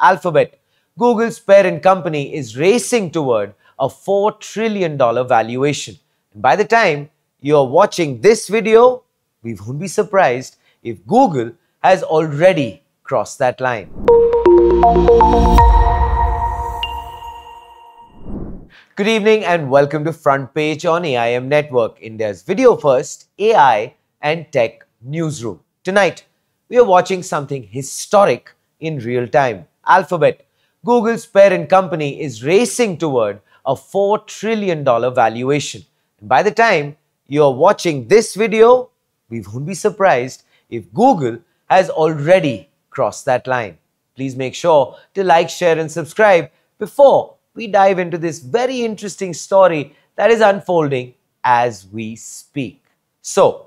Alphabet, Google's parent company, is racing toward a $4 trillion valuation. And by the time you're watching this video, we won't be surprised if Google has already crossed that line. Good evening and welcome to Front Page on AIM Network, India's video first AI and tech newsroom. Tonight, we are watching something historic in real time. Alphabet, Google's parent company, is racing toward a $4 trillion valuation. And by the time you're watching this video, we won't be surprised if Google has already crossed that line. Please make sure to like, share, and subscribe before we dive into this very interesting story that is unfolding as we speak. So,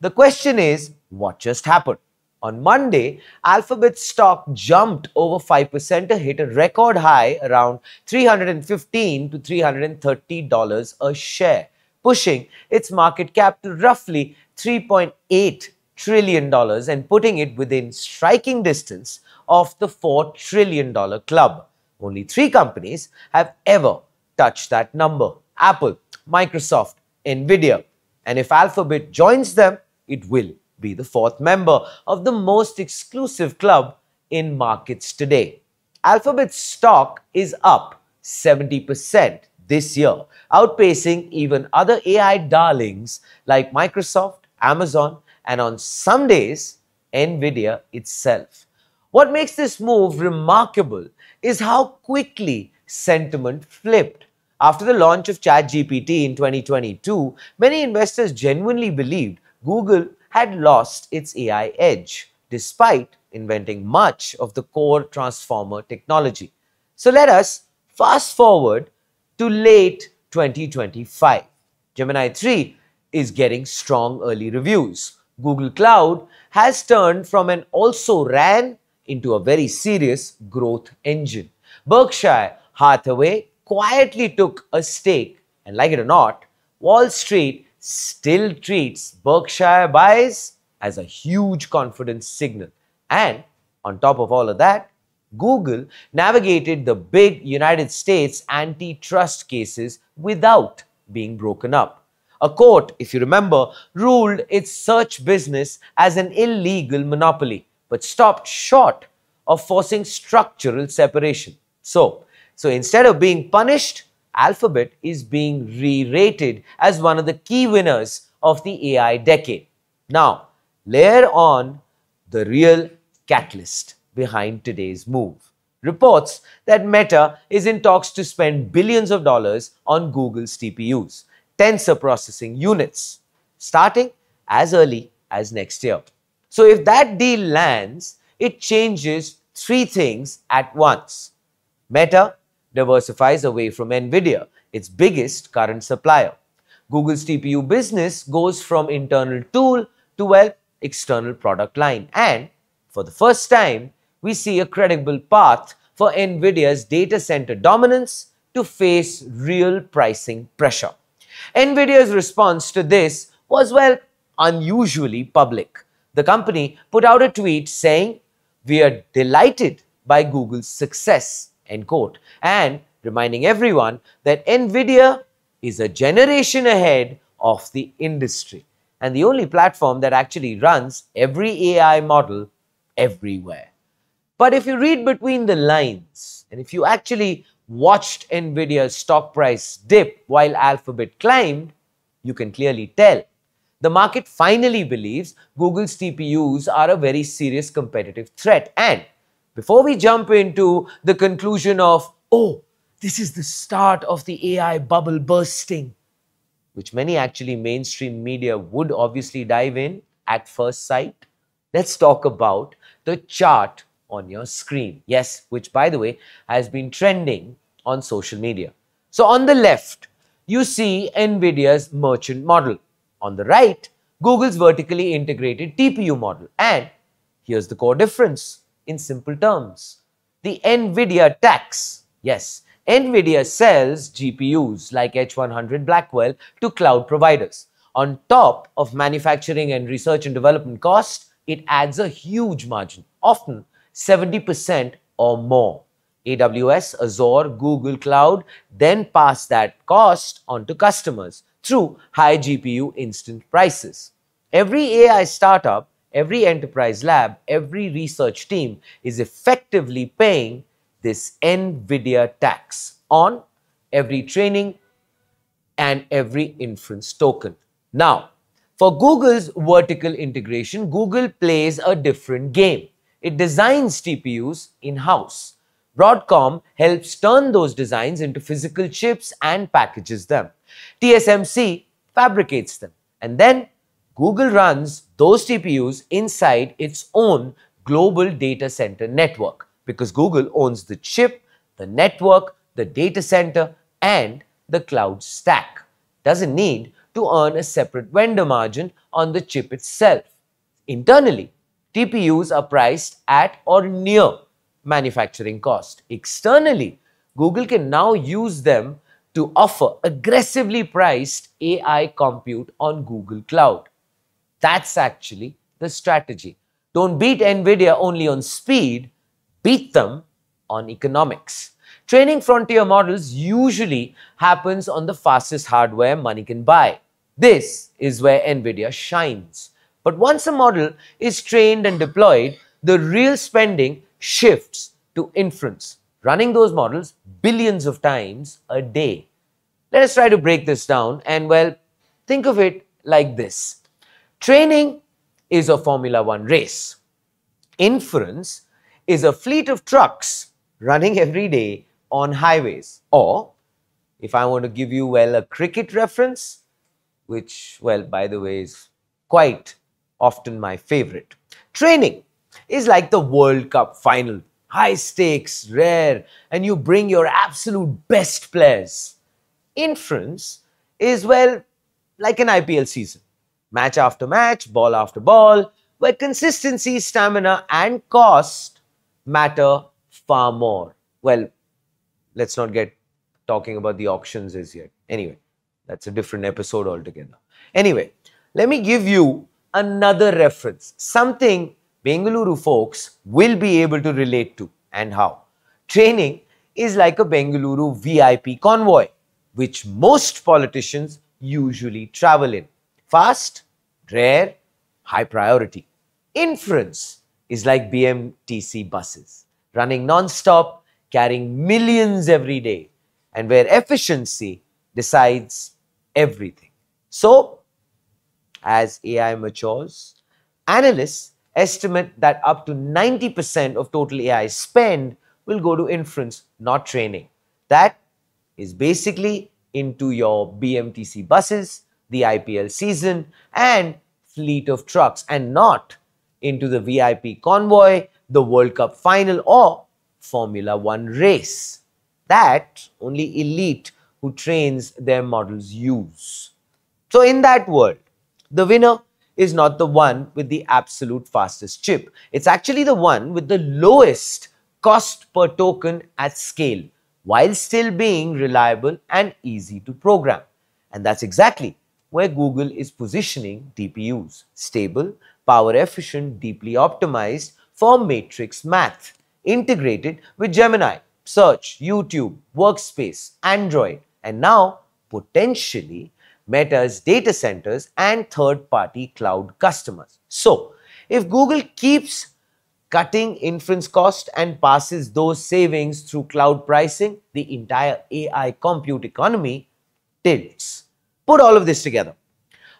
the question is what just happened? On Monday, Alphabet stock jumped over 5% to hit a record high around 315 to $330 a share, pushing its market cap to roughly $3.8 trillion and putting it within striking distance of the $4 trillion club. Only three companies have ever touched that number Apple, Microsoft, Nvidia. And if Alphabet joins them, it will be the fourth member of the most exclusive club in markets today. Alphabet's stock is up 70% this year, outpacing even other AI darlings like Microsoft, Amazon, and on some days, Nvidia itself. What makes this move remarkable is how quickly sentiment flipped. After the launch of ChatGPT in 2022, many investors genuinely believed Google had lost its AI edge, despite inventing much of the core transformer technology. So let us fast forward to late 2025. Gemini 3 is getting strong early reviews. Google Cloud has turned from an also ran into a very serious growth engine. Berkshire Hathaway quietly took a stake, and like it or not, Wall Street still treats Berkshire buys as a huge confidence signal. And on top of all of that, Google navigated the big United States antitrust cases without being broken up. A court, if you remember, ruled its search business as an illegal monopoly, but stopped short of forcing structural separation. So, so instead of being punished, Alphabet is being re-rated as one of the key winners of the AI decade. Now, layer on the real catalyst behind today's move. Reports that Meta is in talks to spend billions of dollars on Google's TPUs, tensor processing units, starting as early as next year. So if that deal lands, it changes three things at once. Meta diversifies away from NVIDIA, its biggest current supplier. Google's TPU business goes from internal tool to, well, external product line. And for the first time, we see a credible path for NVIDIA's data center dominance to face real pricing pressure. NVIDIA's response to this was, well, unusually public. The company put out a tweet saying, We are delighted by Google's success, end quote, and reminding everyone that NVIDIA is a generation ahead of the industry and the only platform that actually runs every AI model everywhere. But if you read between the lines and if you actually watched NVIDIA's stock price dip while Alphabet climbed, you can clearly tell. The market finally believes Google's TPUs are a very serious competitive threat. And before we jump into the conclusion of, oh, this is the start of the AI bubble bursting, which many actually mainstream media would obviously dive in at first sight, let's talk about the chart on your screen. Yes, which by the way has been trending on social media. So on the left, you see NVIDIA's merchant model. On the right, Google's vertically integrated TPU model. And here's the core difference in simple terms. The NVIDIA tax. Yes, NVIDIA sells GPUs like H100 Blackwell to cloud providers. On top of manufacturing and research and development costs, it adds a huge margin, often 70% or more. AWS, Azure, Google Cloud then pass that cost on to customers through high GPU instant prices. Every AI startup, every enterprise lab, every research team is effectively paying this NVIDIA tax on every training and every inference token. Now, for Google's vertical integration, Google plays a different game. It designs TPUs in-house. Broadcom helps turn those designs into physical chips and packages them. TSMC fabricates them. And then Google runs those TPUs inside its own global data center network because Google owns the chip, the network, the data center, and the cloud stack. Doesn't need to earn a separate vendor margin on the chip itself. Internally, TPUs are priced at or near manufacturing cost. Externally, Google can now use them to offer aggressively priced AI compute on Google Cloud. That's actually the strategy. Don't beat NVIDIA only on speed, beat them on economics. Training frontier models usually happens on the fastest hardware money can buy. This is where NVIDIA shines. But once a model is trained and deployed, the real spending shifts to inference, running those models billions of times a day. Let us try to break this down and well, think of it like this. Training is a Formula One race. Inference is a fleet of trucks running every day on highways. Or, if I want to give you, well, a cricket reference, which, well, by the way, is quite often my favorite. Training is like the World Cup final. High stakes, rare, and you bring your absolute best players. Inference is, well, like an IPL season match after match, ball after ball, where consistency, stamina, and cost matter far more. Well, let's not get talking about the auctions as yet. Anyway, that's a different episode altogether. Anyway, let me give you another reference, something Bengaluru folks will be able to relate to and how. Training is like a Bengaluru VIP convoy, which most politicians usually travel in. Fast, rare, high priority. Inference is like BMTC buses, running non-stop, carrying millions every day, and where efficiency decides everything. So, as AI matures, analysts estimate that up to 90% of total AI spend will go to inference, not training. That is basically into your BMTC buses, the IPL season and fleet of trucks and not into the VIP convoy, the World Cup final or Formula One race. That only elite who trains their models use. So in that world, the winner is not the one with the absolute fastest chip. It's actually the one with the lowest cost per token at scale while still being reliable and easy to program. And that's exactly where Google is positioning TPUs, stable, power efficient, deeply optimized for matrix math, integrated with Gemini, Search, YouTube, Workspace, Android, and now potentially Meta's data centers and third-party cloud customers. So, if Google keeps cutting inference cost and passes those savings through cloud pricing, the entire AI compute economy tilts. Put all of this together.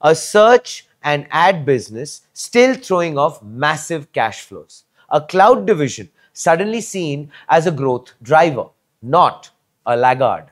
A search and ad business still throwing off massive cash flows. A cloud division suddenly seen as a growth driver, not a laggard.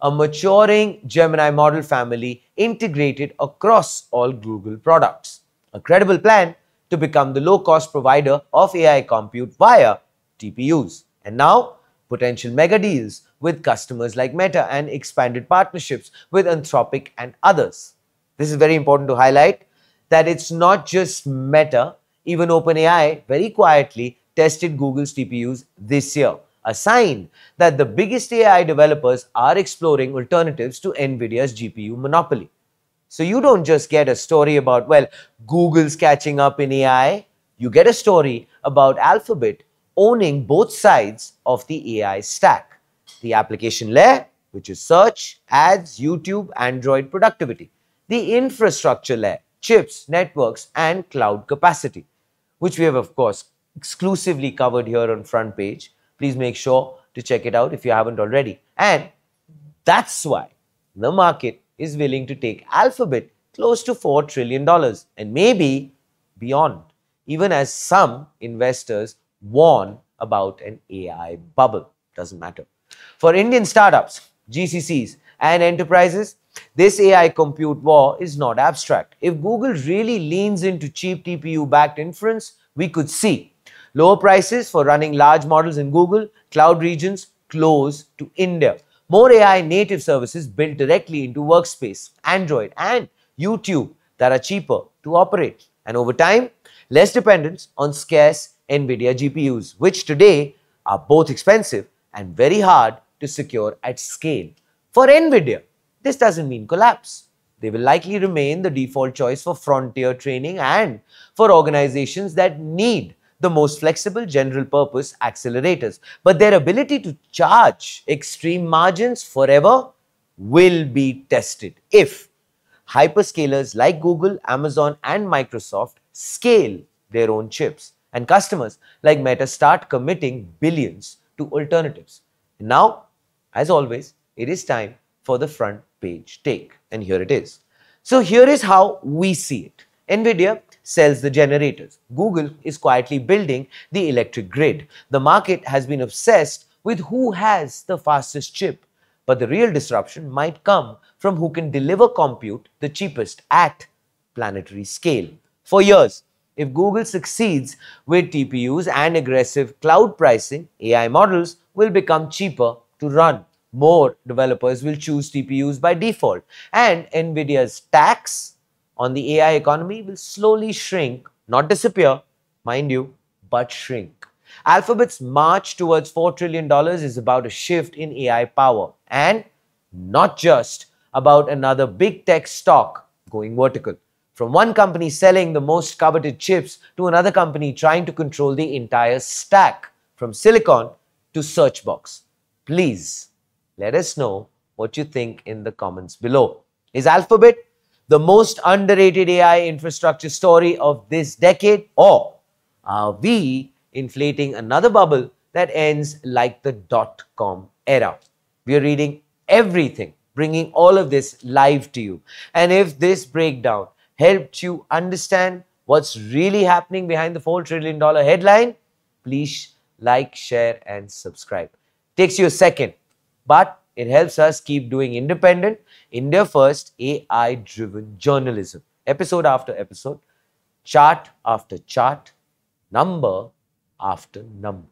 A maturing Gemini model family integrated across all Google products. A credible plan to become the low-cost provider of AI compute via TPUs. And now, potential mega deals with customers like Meta and expanded partnerships with Anthropic and others. This is very important to highlight that it's not just Meta, even OpenAI very quietly tested Google's TPUs this year, a sign that the biggest AI developers are exploring alternatives to NVIDIA's GPU monopoly. So you don't just get a story about, well, Google's catching up in AI. You get a story about Alphabet owning both sides of the AI stack. The application layer, which is search, ads, YouTube, Android productivity. The infrastructure layer, chips, networks, and cloud capacity, which we have, of course, exclusively covered here on front page. Please make sure to check it out if you haven't already. And that's why the market is willing to take Alphabet close to $4 trillion and maybe beyond, even as some investors warn about an AI bubble. Doesn't matter. For Indian startups, GCCs, and enterprises, this AI compute war is not abstract. If Google really leans into cheap TPU backed inference, we could see lower prices for running large models in Google, cloud regions close to India. More AI native services built directly into Workspace, Android, and YouTube that are cheaper to operate. And over time, less dependence on scarce NVIDIA GPUs, which today are both expensive and very hard to secure at scale. For NVIDIA, this doesn't mean collapse. They will likely remain the default choice for frontier training and for organizations that need the most flexible general purpose accelerators. But their ability to charge extreme margins forever will be tested if hyperscalers like Google, Amazon, and Microsoft scale their own chips and customers like Meta start committing billions to alternatives. Now, as always, it is time for the front page take. And here it is. So here is how we see it. NVIDIA sells the generators. Google is quietly building the electric grid. The market has been obsessed with who has the fastest chip. But the real disruption might come from who can deliver compute the cheapest at planetary scale. For years, if Google succeeds with TPUs and aggressive cloud pricing, AI models will become cheaper to run. More developers will choose TPUs by default, and NVIDIA's tax on the AI economy will slowly shrink, not disappear, mind you, but shrink. Alphabet's march towards $4 trillion is about a shift in AI power and not just about another big tech stock going vertical. From one company selling the most coveted chips to another company trying to control the entire stack from silicon to search box. Please let us know what you think in the comments below. Is Alphabet the most underrated AI infrastructure story of this decade or are we inflating another bubble that ends like the dot-com era? We are reading everything bringing all of this live to you. And if this breakdown helped you understand what's really happening behind the $4 trillion headline, please like, share, and subscribe. Takes you a second, but it helps us keep doing independent, India first, AI driven journalism. Episode after episode, chart after chart, number after number.